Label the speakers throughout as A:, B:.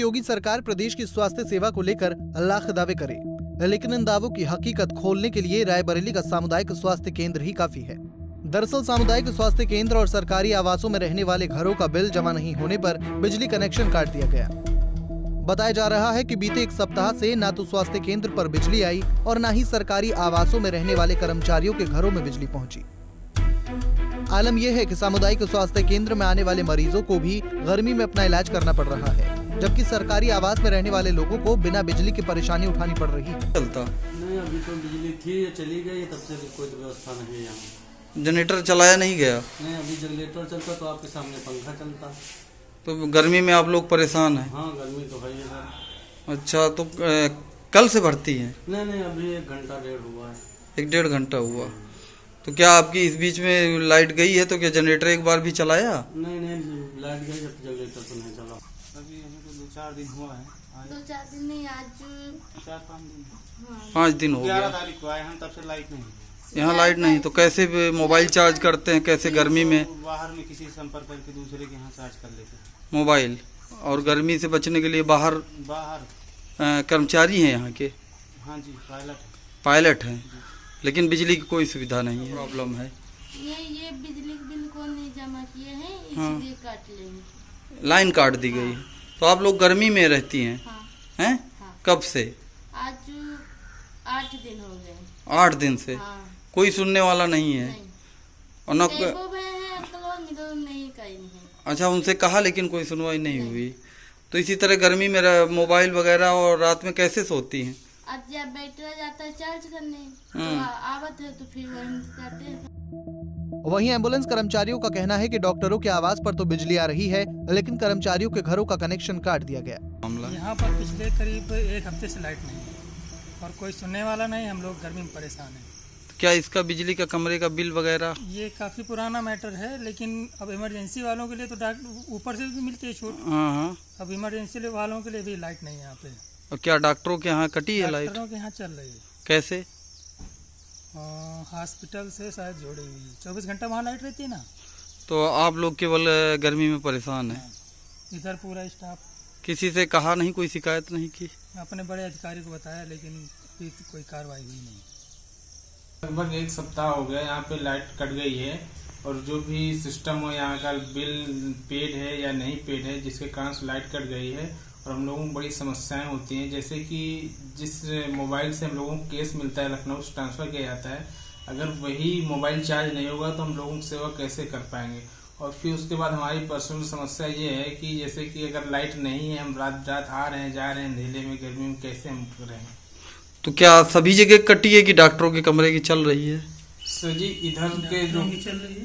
A: कि योगी सरकार प्रदेश की स्वास्थ्य सेवा को लेकर लाख दावे करे। लेकिन इन दावों की हकीकत खोलने के लिए रायबरेली का सामुदायिक स्वास्थ्य केंद्र ही काफ़ी है। दरअसल सामुदायिक स्वास्थ्य केंद्र और सरकारी आवासों में रहने वाले घरों का बिल जमा नहीं होने पर बिजली कनेक्शन काट दिया गया। बताया जा रहा है कि बीते एक सप्ताह से न तो स्वास्थ्य केंद्र पर बिजली आई और न ही सरकारी आवासों में रहने वाले कर्मचारियों के घरों में बिजली पहुँची। आलम यह है कि सामुदायिक स्वास्थ्य केंद्र में आने वाले मरीजों को भी गर्मी में अपना इलाज करना पड़ रहा है। जबकि सरकारी आवास में रहने वाले लोगों को बिना बिजली की परेशानी उठानी पड़ रही है।
B: चलता।
C: नहीं अभी तो बिजली थी ये चली गई तब से कोई व्यवस्था नहीं है यहाँ।
B: जनरेटर चलाया नहीं गया?
C: नहीं अभी जनरेटर चलता तो आपके सामने पंखा चलता।
B: तो गर्मी में आप लोग परेशान हैं?
C: हाँ गर्मी तो है सर
B: अच्छा तो अ, कल से भर्ती हैं?
C: नहीं नहीं अभी एक घंटा डेढ़ हुआ है।
B: एक डेढ़ घंटा हुआ। तो क्या आपकी इस बीच में लाइट गई है तो क्या जनरेटर एक बार भी चलाया?
C: नहीं नहीं लाइट गई जब जनरेटर तो नहीं चला।
D: अभी हमें तो दो चार दिन हुआ है।
E: दो चार दिन नहीं आज
D: चार पाँच दिन।
E: हाँ।
B: पाँच दिन हो गया।
D: तारीख को आए हम तब से लाइट नहीं
B: यहाँ लाइट नहीं तो कैसे मोबाइल चार्ज करते हैं कैसे गर्मी में?
D: तो बाहर में किसी संपर्क करके दूसरे के यहाँ चार्ज कर लेते हैं।
B: मोबाइल। और गर्मी से बचने के लिए बाहर
D: बाहर।
B: कर्मचारी हैं यहाँ के?
D: हाँ जी पायलट
B: पायलट हैं। लेकिन बिजली की कोई सुविधा नहीं है। प्रॉब्लम है।
E: ये ये जमा किए हैं इसलिए हाँ। काट लेंगे।
B: लाइन काट दी गई। है। तो आप लोग गर्मी में रहती हैं?
E: हाँ।
B: हैं?
E: हाँ।
B: कब से?
E: आज आठ दिन हो गए।
B: आठ दिन से?
E: हाँ।
B: कोई सुनने वाला नहीं है?
E: नहीं।
B: और न
E: है नहीं नहीं
B: अच्छा उनसे कहा लेकिन कोई सुनवाई नहीं हुई। तो इसी तरह गर्मी में मोबाइल वगैरह और रात में कैसे सोती हैं?
E: आज जब बैटरा जाता है चार्ज करने। तो
B: हम्म।
E: आवत है तो फिर वहीं जाते हैं।
A: वहीं एंबुलेंस कर्मचारियों का कहना है कि डॉक्टरों के आवास पर तो बिजली आ रही है लेकिन कर्मचारियों के घरों का कनेक्शन काट दिया गया।
F: यहाँ पर पिछले करीब एक हफ़्ते से लाइट नहीं है और कोई सुनने वाला नहीं हम लोग गर्मी में परेशान हैं।
B: क्या इसका बिजली का कमरे का बिल वगैरह?
F: ये काफ़ी पुराना मैटर है लेकिन अब इमरजेंसी वालों के लिए तो डॉक्टर ऊपर से भी मिलती है छूट।
B: हाँ हाँ।
F: अब इमरजेंसी वालों के लिए भी लाइट नहीं है यहाँ पे।
B: और क्या डॉक्टरों के यहाँ कटी है लाइट?
F: डॉक्टरों के यहाँ चल रही है।
B: कैसे?
F: हॉस्पिटल से शायद जोड़ी हुई है। चौबीस घंटा वहाँ लाइट रहती है ना?
B: तो आप लोग केवल गर्मी में परेशान हैं?
F: इधर पूरा स्टाफ।
B: किसी से कहा नहीं कोई शिकायत नहीं की?
F: अपने बड़े अधिकारी को बताया लेकिन कोई कार्रवाई हुई नहीं।
D: लगभग एक सप्ताह हो गया यहाँ पे लाइट कट गई है और जो भी सिस्टम हो यहाँ का बिल पेड है या नहीं पेड है जिसके कारण से लाइट कट गई है और हम लोगों को बड़ी समस्याएँ होती हैं। जैसे कि जिस मोबाइल से हम लोगों को केस मिलता है लखनऊ से ट्रांसफ़र किया जाता है अगर वही मोबाइल चार्ज नहीं होगा तो हम लोगों की सेवा कैसे कर पाएँगे? और फिर उसके बाद हमारी पर्सनल समस्या ये है कि जैसे कि अगर लाइट नहीं है हम रात रात आ रहे हैं जा रहे हैं अंधेले में गर्मी में कैसे हम रहें
B: तो क्या सभी जगह कटी है कि डॉक्टरों के कमरे की चल रही है?
D: सर जी इधर के जो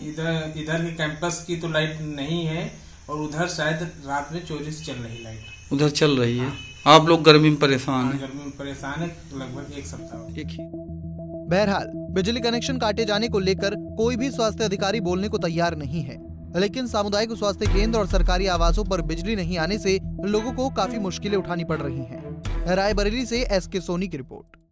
D: इधर इधर के कैंपस की तो लाइट नहीं है और उधर शायद रात में चोरी से चल रही लाइट।
B: उधर चल रही है। आप लोग गर्मी में परेशान हैं।
D: गर्मी में परेशान है लगभग एक सप्ताह
B: एक ही।
A: बहरहाल बिजली कनेक्शन काटे जाने को लेकर कोई भी स्वास्थ्य अधिकारी बोलने को तैयार नहीं है। लेकिन सामुदायिक स्वास्थ्य केंद्र और सरकारी आवासों पर बिजली नहीं आने से लोगों को काफ़ी मुश्किलें उठानी पड़ रही हैं। रायबरेली से एस के सोनी की रिपोर्ट।